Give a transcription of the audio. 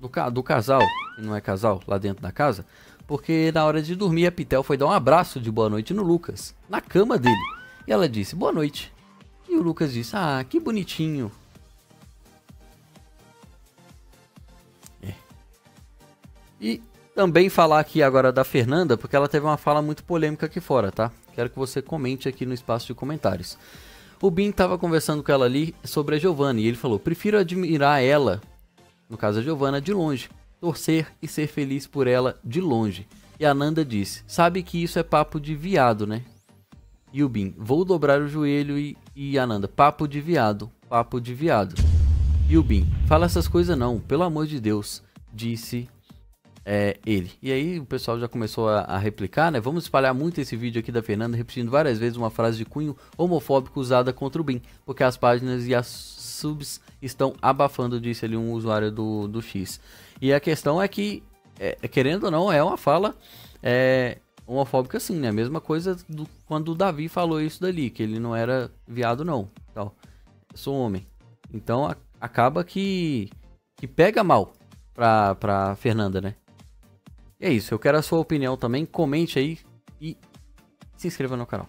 do, do casal, que não é casal, lá dentro da casa, porque na hora de dormir a Pitel foi dar um abraço de boa noite no Lucas, na cama dele. E ela disse boa noite. E o Lucas disse: Ah, que bonitinho. É. E também falar aqui agora da Fernanda, porque ela teve uma fala muito polêmica aqui fora, tá? Quero que você comente aqui no espaço de comentários. O Bin estava conversando com ela ali sobre a Giovanna e ele falou: prefiro admirar ela, no caso a Giovanna, de longe, torcer e ser feliz por ela de longe. E a Nanda disse: sabe que isso é papo de viado, né? E o Bin: vou dobrar o joelho e, e Ananda: papo de viado, papo de viado. E o Bin: fala essas coisas não, pelo amor de Deus, disse é, ele. E aí o pessoal já começou a, a, replicar, né? Vamos espalhar muito esse vídeo aqui da Fernanda, repetindo várias vezes uma frase de cunho homofóbico usada contra o BIM, porque as páginas e as subs estão abafando, disse ali um usuário do, do X. E a questão é que, é, querendo ou não, é uma fala é, homofóbica sim, né? Mesma coisa do, quando o Davi falou isso dali, que ele não era viado não, tal. Eu sou homem. Então a, acaba que, que pega mal pra, pra Fernanda, né? E é isso, eu quero a sua opinião também. Comente aí e se inscreva no canal.